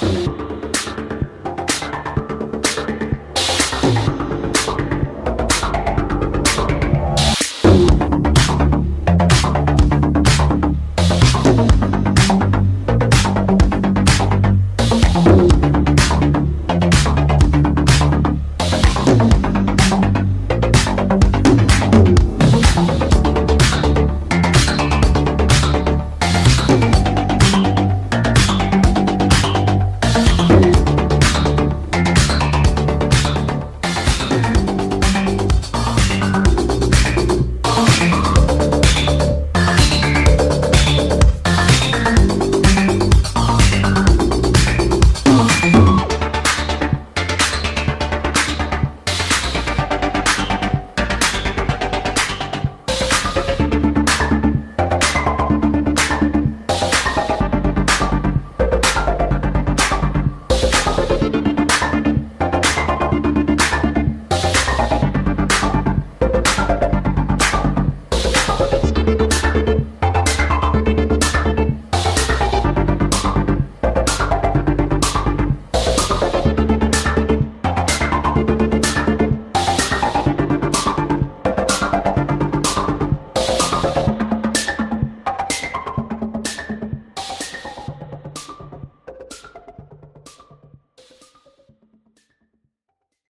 Thanks.